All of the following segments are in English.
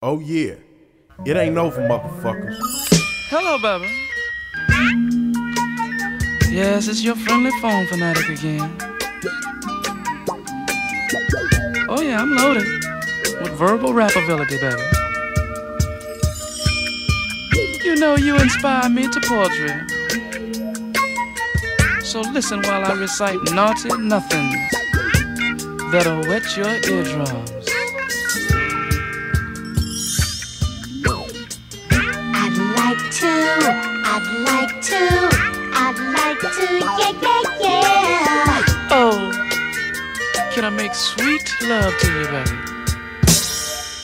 Oh yeah, it ain't over, motherfuckers. Hello, baby. Yes, it's your friendly phone fanatic again. Oh yeah, I'm loaded with verbal rap ability, baby. You know you inspire me to poetry. So listen while I recite naughty nothings that'll wet your eardrums. Yeah, yeah, yeah. Oh, can I make sweet love to you, baby?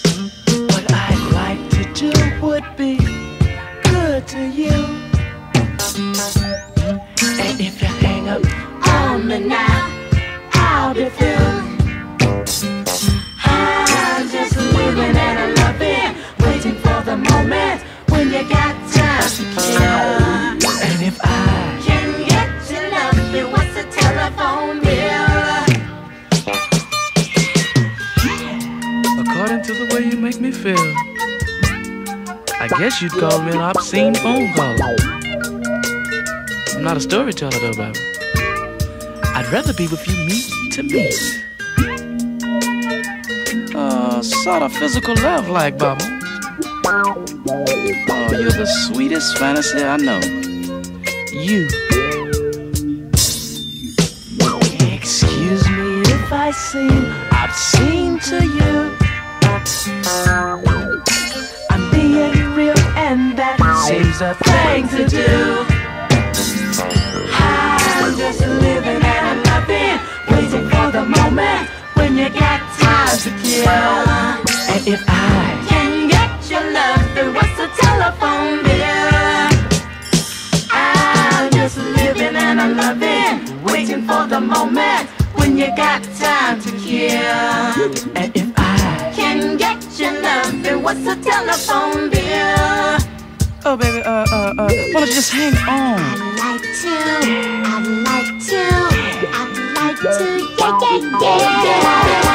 Mm-hmm. What I'd like to do would be good to you. Mm-hmm. And if you hang up on me now, I'll be through. I'm just living and loving, waiting for the moment when you got time to kill. Me feel, I guess you'd call me an obscene phone caller. I'm not a storyteller though, baby. I'd rather be with you meet to meet. Uh, sort of physical love like, Baba. Oh, you're the sweetest fantasy I know. You. Excuse me if I seem obscene to you. I'm being real, and that seems a thing to do. I'm just living and I'm loving, waiting for the moment when you got time to kill. And if I Can get your love, it what's the telephone bill? I'm just living and I'm loving, waiting for the moment when you got time to kill. And if what's the telephone bill? Oh, baby, uh, uh, uh, why don't you just hang on? I'd like to, I'd like to, I'd like to, yeah, yeah, yeah.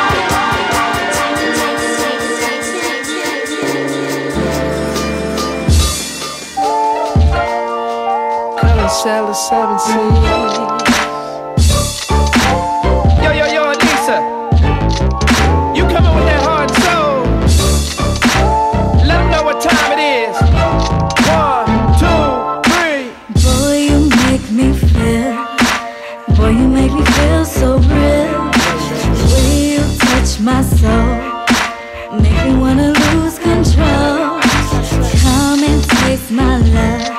Color Sally 17. Yo, make me wanna lose control. Come and taste my love.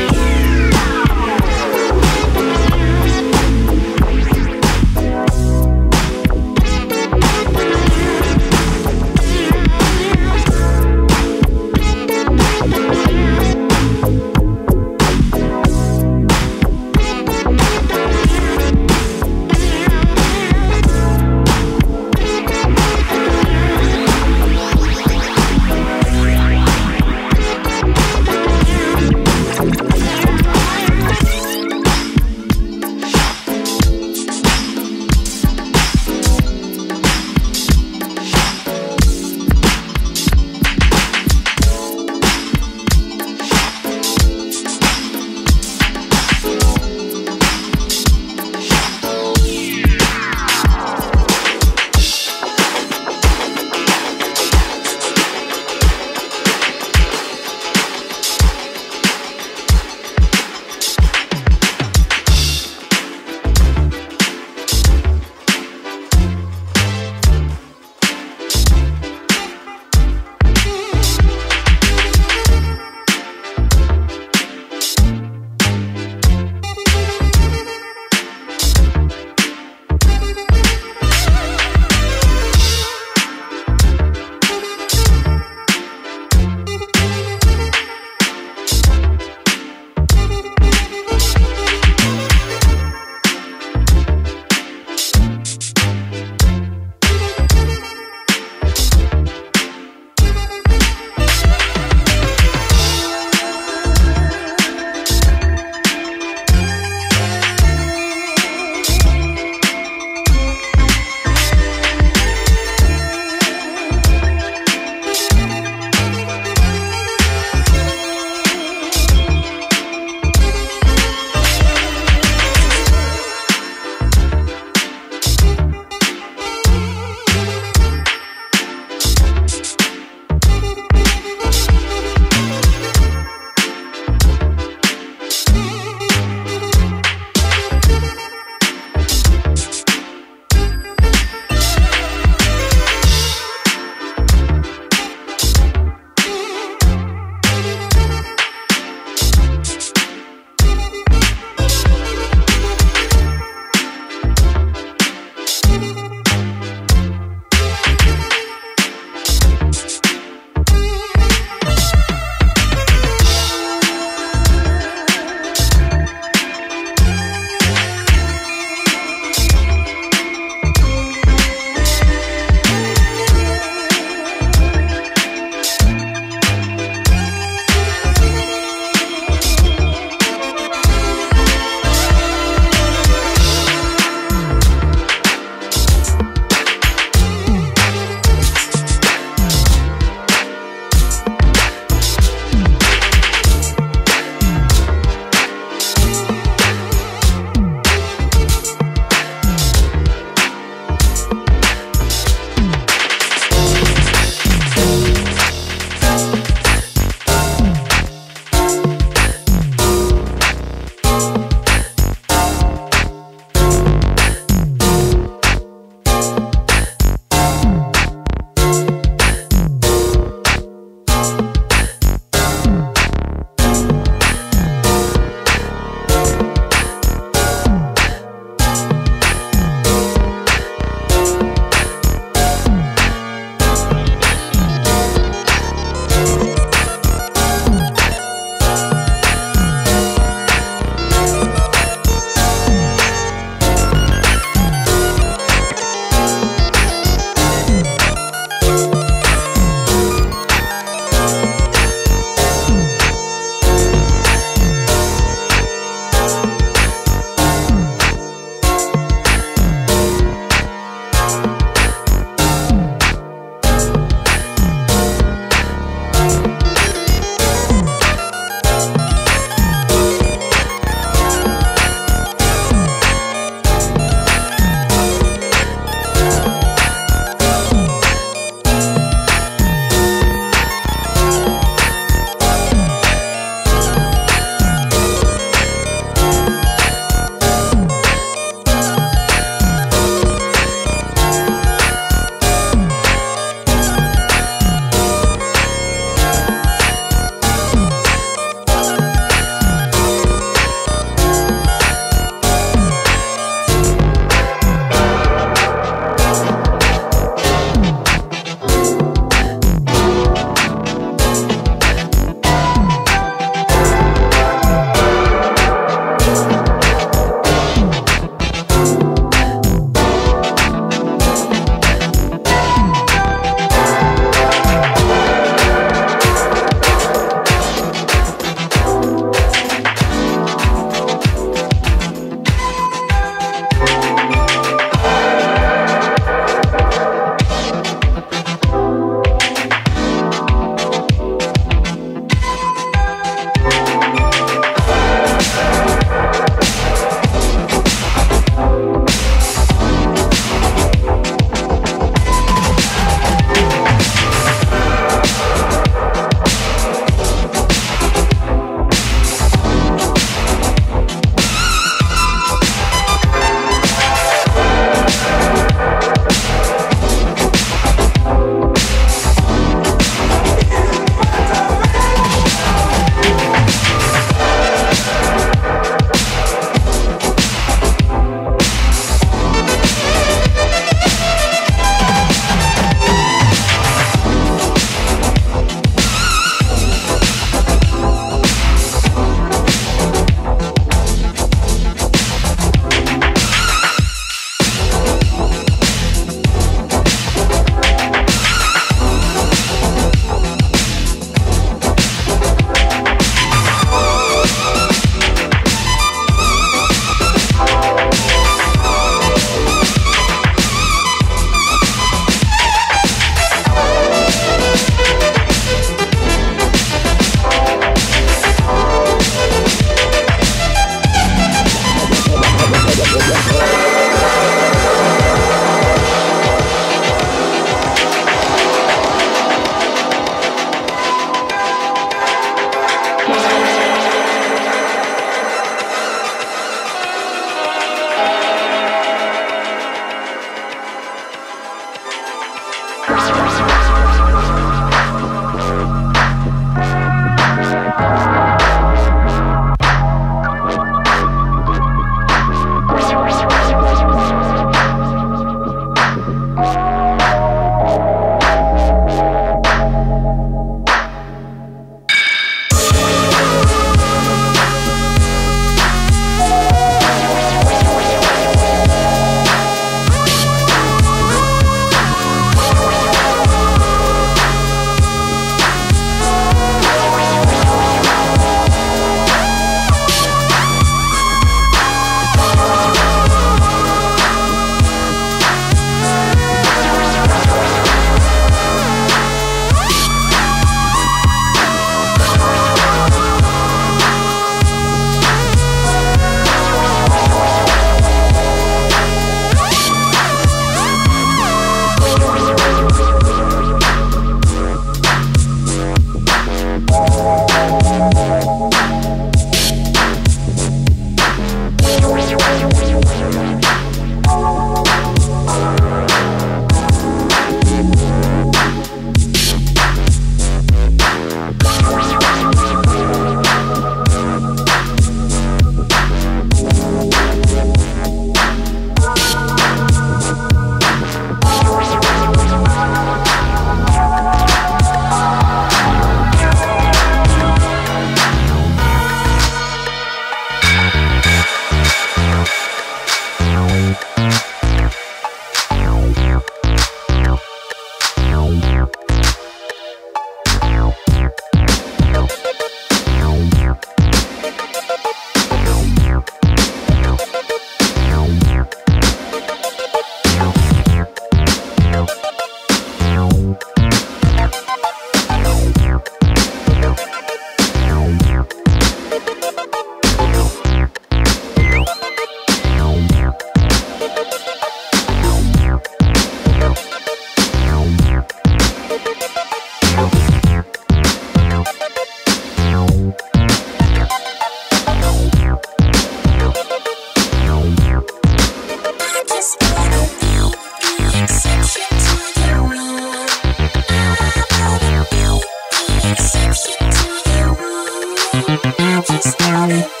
Just wanna be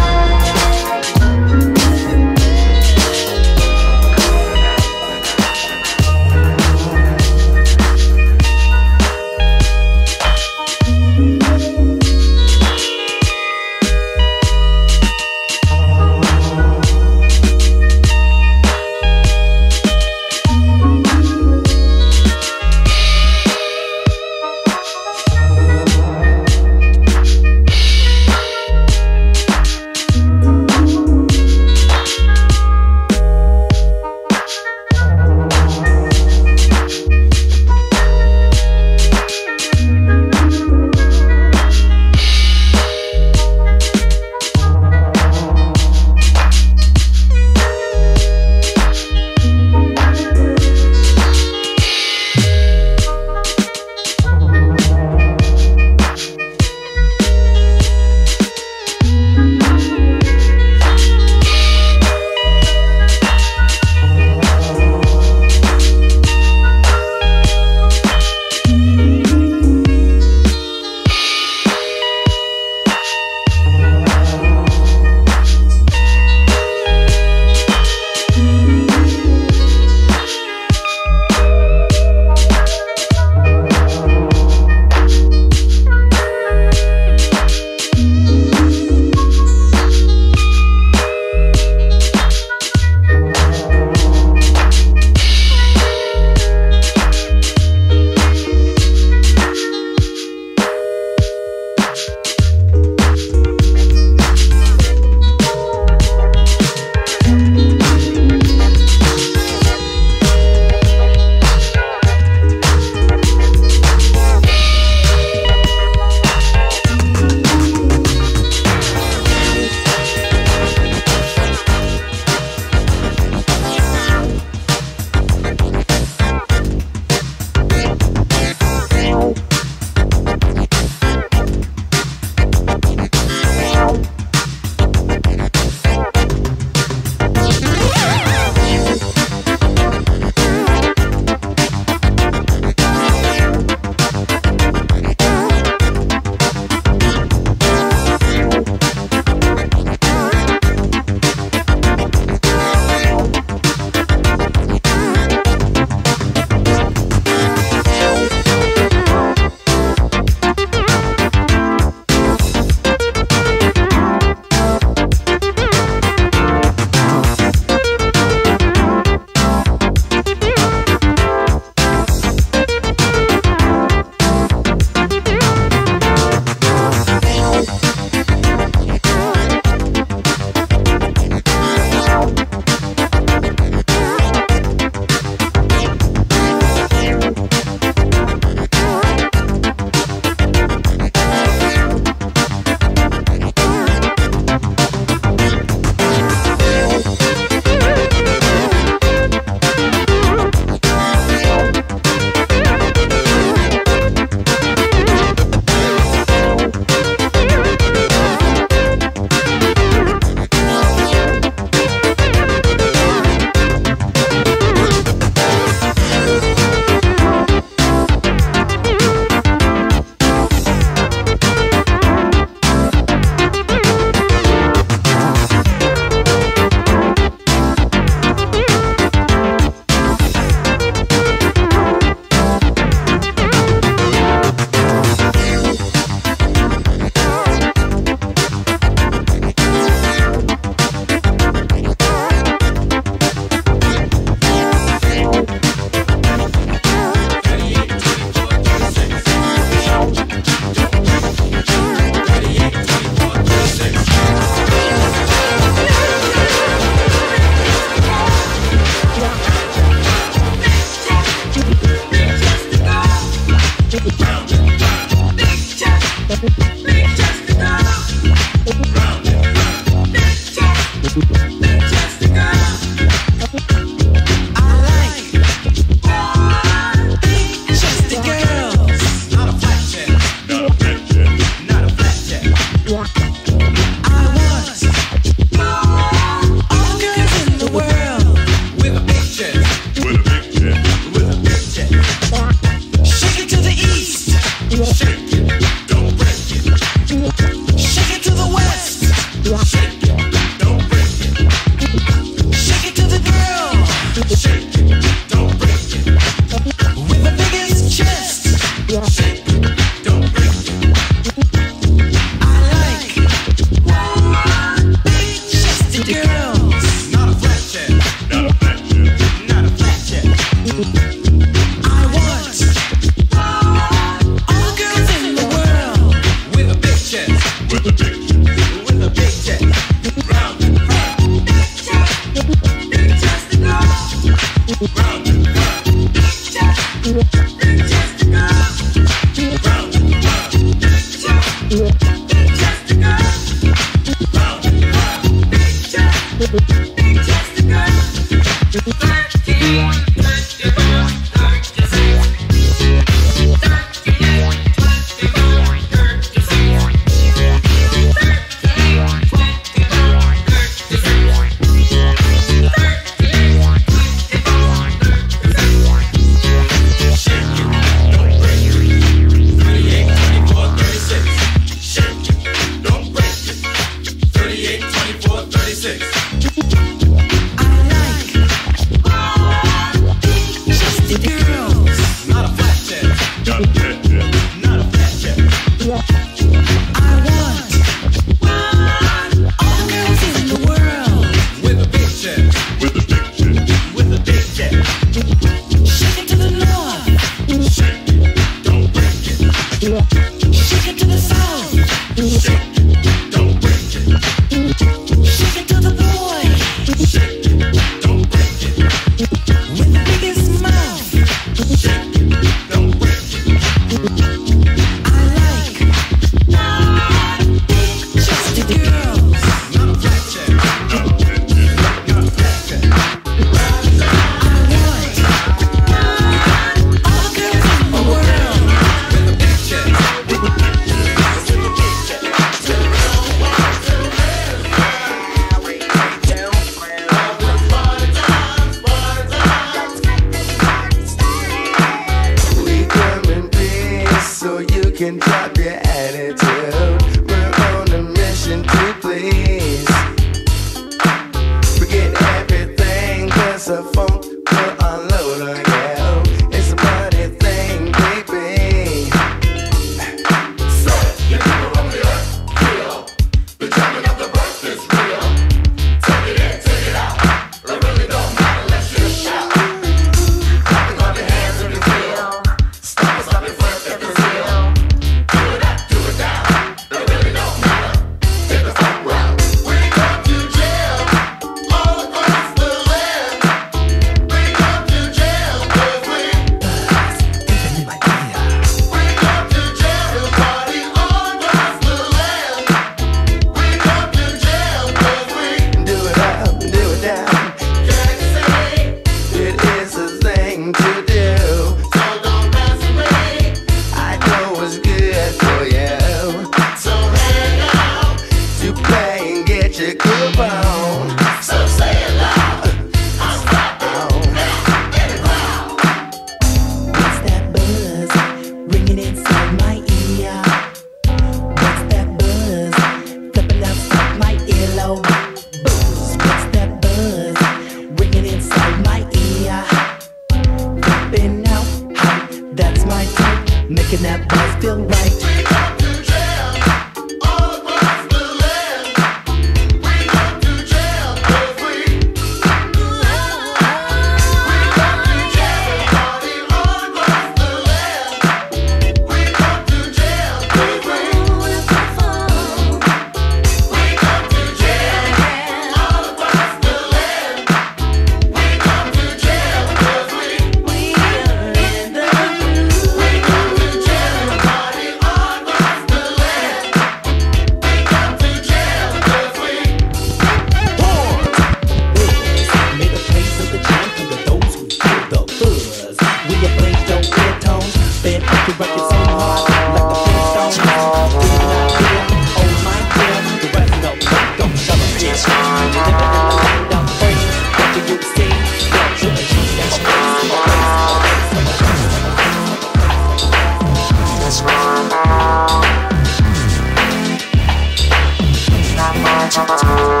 time.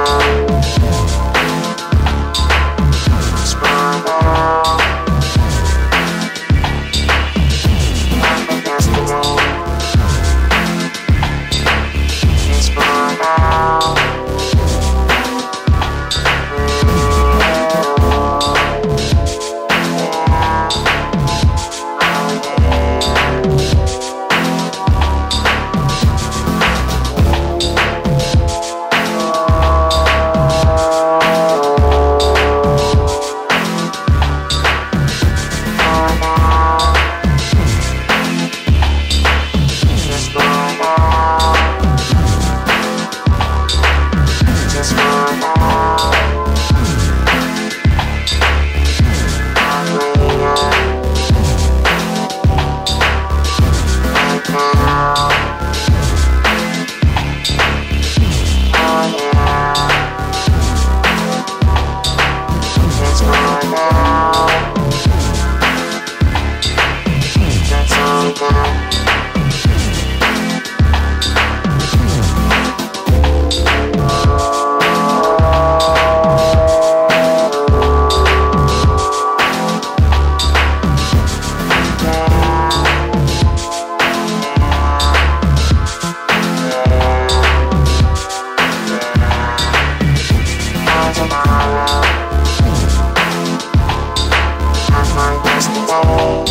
Tomorrow,